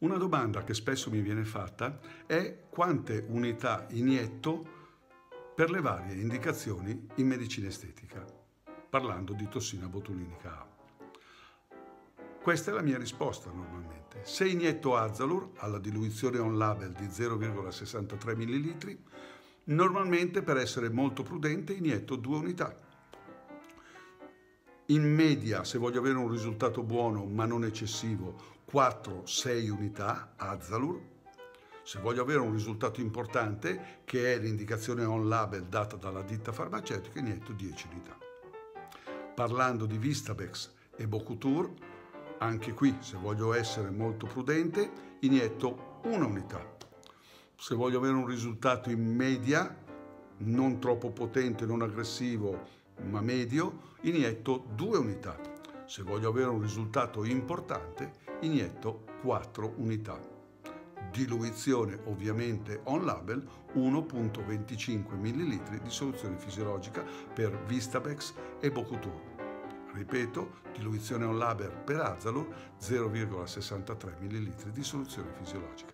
Una domanda che spesso mi viene fatta è quante unità inietto per le varie indicazioni in medicina estetica, parlando di tossina botulinica A. Questa è la mia risposta normalmente. Se inietto Azalur alla diluizione on label di 0,63 ml, normalmente per essere molto prudente inietto due unità. In media, se voglio avere un risultato buono ma non eccessivo, 4-6 unità Azalur. Se voglio avere un risultato importante, che è l'indicazione on label data dalla ditta farmaceutica, inietto 10 unità. Parlando di Vistabex e Bocutur, anche qui, se voglio essere molto prudente, inietto una unità. Se voglio avere un risultato in media, non troppo potente, non aggressivo, ma medio, inietto due unità. Se voglio avere un risultato importante, inietto 4 unità. Diluizione ovviamente on label 1.25 ml di soluzione fisiologica per Vistabex e Bocutur. Ripeto, diluizione on laber per Azalur 0,63 ml di soluzione fisiologica.